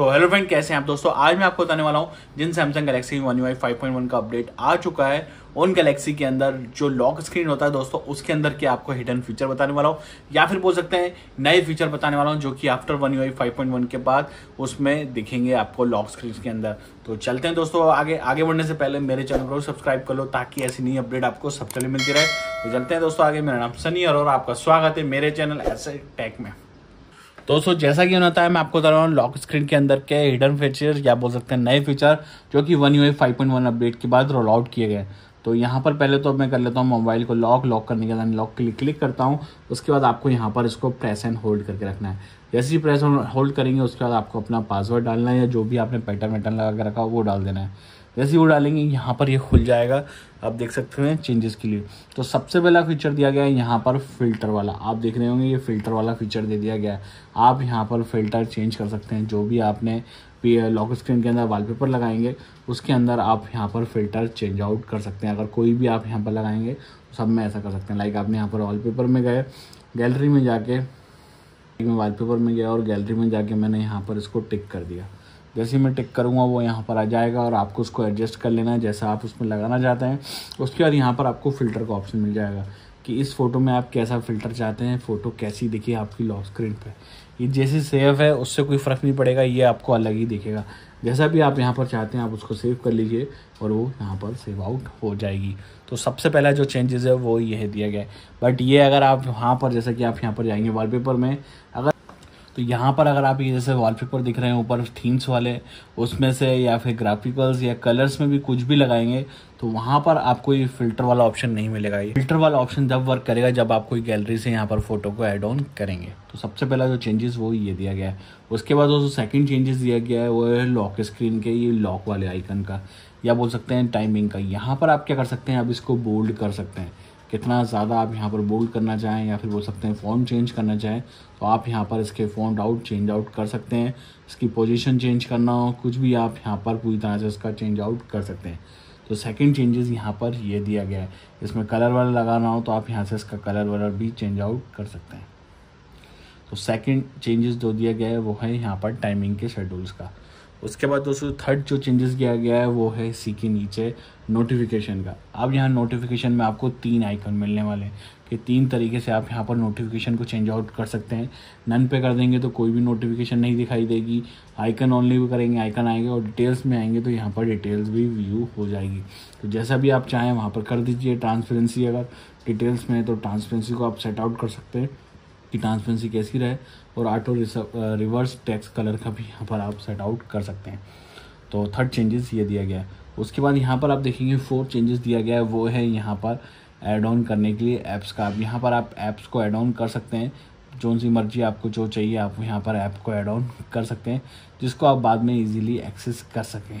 तो hello friend कैसे हैं आप दोस्तों? आज मैं आपको बताने वाला हूँ, जिन Samsung Galaxy one U I five point one का अपडेट आ चुका है। उन गैलेक्सी के अंदर जो लॉक स्क्रीन होता है दोस्तों, उसके अंदर के आपको हिडन फीचर बताने वाला हूँ, या फिर बोल सकते हैं, नए फीचर बताने वाला हूँ, जो कि after one U I five point one के बाद उसमें दिखेंगे आपको लॉक स्क्रीन के अंदर। तो चलते हैं दोस्तों आगे आगे बढ़ने से पहले मेरे चैनल को सब्सक्राइब कर लो, ताकि ऐसी नई अपडेट आपको सबसे मिलती रहे। तो चलते हैं दोस्तों आगे, मेरा नाम सनी और आपका स्वागत है मेरे चैनल ऐसे टैक में। दोस्तों जैसा कि होता है मैं आपको बता रहा हूँ लॉक स्क्रीन के अंदर के हिडन फीचर या बोल सकते हैं नए फीचर जो कि one U five point one update के बाद रोल आउट किए गए। तो यहाँ पर पहले तो मैं कर लेता हूँ मोबाइल को लॉक लॉक करने के बाद लॉक के लिए क्लिक करता हूँ। उसके बाद आपको यहाँ पर इसको प्रेस एंड होल्ड करके रखना है। जैसे ही प्रेस एंड होल्ड करेंगे, उसके बाद आपको अपना पासवर्ड डालना है या जो भी आपने पैटर्न वैटर्न लगा के रखा हो, वो डाल देना है। जैसे वो डालेंगे, यहाँ पर ये खुल जाएगा। आप देख सकते हैं चेंजेस के लिए। तो सबसे पहला फीचर दिया गया है यहाँ पर फ़िल्टर वाला। आप देख रहे होंगे, ये फ़िल्टर वाला फीचर दे दिया गया है। आप यहाँ पर फ़िल्टर चेंज कर सकते हैं। जो भी आपने लॉक स्क्रीन के अंदर वॉलपेपर लगाएँगे, उसके अंदर आप यहाँ पर फ़िल्टर चेंज आउट कर सकते हैं। अगर कोई भी आप यहाँ पर लगाएँगे, सब में ऐसा कर सकते हैं। लाइक आपने यहाँ पर वॉलपेपर में गए गैलरी में जाके मैं वॉलपेपर में गया और गैलरी में जाके मैंने यहाँ पर इसको टिक कर दिया। जैसे ही मैं टिक करूँगा, वो यहाँ पर आ जाएगा और आपको उसको एडजस्ट कर लेना है, जैसा आप उसमें लगाना चाहते हैं। उसके बाद यहाँ पर आपको फ़िल्टर का ऑप्शन मिल जाएगा कि इस फ़ोटो में आप कैसा फ़िल्टर चाहते हैं फ़ोटो कैसी दिखी आपकी लॉक स्क्रीन पर ये जैसे सेव है, उससे कोई फ़र्क नहीं पड़ेगा, ये आपको अलग ही दिखेगा। जैसा भी आप यहाँ पर चाहते हैं, आप उसको सेव कर लीजिए और वो यहाँ पर सेव आउट हो जाएगी। तो सबसे पहला जो चेंजेस है, वो ये दिया गया। है बट ये अगर आप वहाँ पर, जैसा कि आप यहाँ पर जाएँगे वॉलपेपर में, अगर तो यहाँ पर अगर आप ये जैसे वॉलपेपर दिख रहे हैं, ऊपर थीम्स वाले, उसमें से या फिर ग्राफिकल्स या कलर्स में भी कुछ भी लगाएँगे तो वहाँ पर आपको ये फ़िल्टर वाला ऑप्शन नहीं मिलेगा। ये फ़िल्टर वाला ऑप्शन जब वर्क करेगा, जब आप कोई गैलरी से यहाँ पर फ़ोटो को एड ऑन करेंगे। तो सबसे पहला जो चेंजेस वो ये दिया गया है। उसके बाद जो सेकेंड चेंजेस दिया गया है, वो है लॉक स्क्रीन के, ये लॉक वाले आइकन का, या बोल सकते हैं टाइमिंग का। यहाँ पर आप क्या कर सकते हैं, आप इसको बोल्ड कर सकते हैं। कितना ज़्यादा आप यहाँ पर बोल्ड करना चाहें या फिर बोल सकते हैं फ़ॉन्ट चेंज करना चाहें तो आप यहाँ पर इसके फ़ॉन्ट आउट चेंज आउट कर सकते हैं। इसकी पोजीशन चेंज करना हो, कुछ भी आप यहाँ पर पूरी तरह से इसका चेंज आउट कर सकते हैं। तो सेकंड चेंजेस यहाँ पर ये दिया गया है। इसमें कलर वाला लगाना हो तो आप यहाँ से इसका कलर वलर भी चेंज आउट कर सकते हैं। तो सेकंड चेंजेस जो दिया गया है, वो है यहाँ पर टाइमिंग के शेड्यूल्स का। उसके बाद दोस्तों थर्ड जो चेंजेस किया गया है, वो है सी के नीचे नोटिफिकेशन का। अब यहाँ नोटिफिकेशन में आपको तीन आइकन मिलने वाले हैं कि तीन तरीके से आप यहाँ पर नोटिफिकेशन को चेंज आउट कर सकते हैं। नन पे कर देंगे तो कोई भी नोटिफिकेशन नहीं दिखाई देगी। आइकन ऑनली भी करेंगे आइकन आएँगे और डिटेल्स में आएँगे तो यहाँ पर डिटेल्स भी व्यू हो जाएगी। तो जैसा भी आप चाहें, वहाँ पर कर दीजिए ट्रांसपेरेंसी अगर। डिटेल्स में तो ट्रांसपेरेंसी को आप सेट आउट कर सकते हैं। की ट्रांसपेरेंसी कैसी रहे और ऑटो रिवर्स टैक्स कलर का भी यहाँ पर आप सेट आउट कर सकते हैं। तो थर्ड चेंजेस ये दिया गया है। उसके बाद यहाँ पर आप देखेंगे फोर्थ चेंजेस दिया गया है। वो है यहाँ पर एड ऑन करने के लिए ऐप्स का। आप यहाँ पर आप ऐप्स को ऐड ऑन कर सकते हैं। जो सी मर्ज़ी आपको जो चाहिए आप यहाँ पर ऐप को ऐड ऑन कर सकते हैं, जिसको आप बाद में इजीली एक्सेस कर सकें।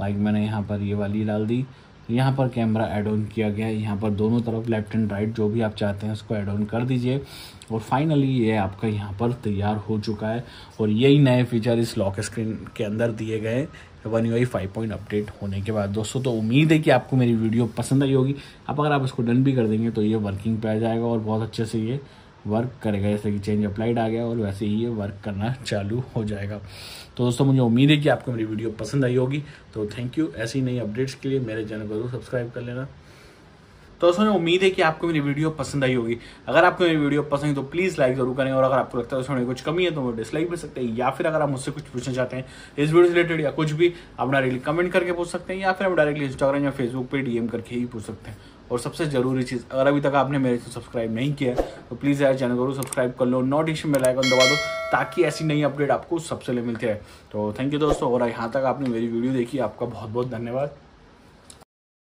लाइक मैंने यहाँ पर ये वाली डाल दी। यहाँ पर कैमरा ऐड ऑन किया गया है। यहाँ पर दोनों तरफ़ लेफ़्ट एंड राइट जो भी आप चाहते हैं उसको एड ऑन कर दीजिए। और फाइनली ये आपका यहाँ पर तैयार हो चुका है। और यही नए फीचर इस लॉक स्क्रीन के अंदर दिए गए one U I five point update होने के बाद। दोस्तों तो उम्मीद है कि आपको मेरी वीडियो पसंद आई होगी। अब अगर आप इसको डन भी कर देंगे तो ये वर्किंग पे आ जाएगा और बहुत अच्छे से ये वर्क करेगा जैसे कि चेंज अप्लाइड आ गया और वैसे ही ये वर्क करना चालू हो जाएगा। तो दोस्तों, मुझे उम्मीद है कि आपको मेरी वीडियो पसंद आई होगी। तो थैंक यू ऐसी नई अपडेट्स के लिए मेरे चैनल को ज़रूर सब्सक्राइब कर लेना। तो दोस्तों, मुझे उम्मीद है कि आपको मेरी वीडियो पसंद आई होगी। अगर आपको मेरी वीडियो पसंद है तो प्लीज़ लाइक ज़रूर करें। और अगर आपको लगता है उसमें कुछ कमी है तो वो डिसलाइक भी सकते हैं, या फिर अगर आप मुझसे कुछ पूछना चाहते हैं, इस वीडियो से रिलेटेड या कुछ भी, आप डायरेक्टली कमेंट करके पूछ सकते हैं, या फिर आप डायरेक्टली इंस्टाग्राम या फेसबुक पर डीएम करके ही पूछ सकते हैं। और सबसे ज़रूरी चीज़, अगर अभी तक आपने मेरे को सब्सक्राइब नहीं किया तो प्लीज़ यार चैनल को सब्सक्राइब कर लो नोटिफिकेशन में आइकन दबा दो, ताकि ऐसी नई अपडेट आपको सबसे मिलती है तो थैंक यू दोस्तों, और यहाँ तक आपने मेरी वीडियो देखी, आपका बहुत बहुत धन्यवाद।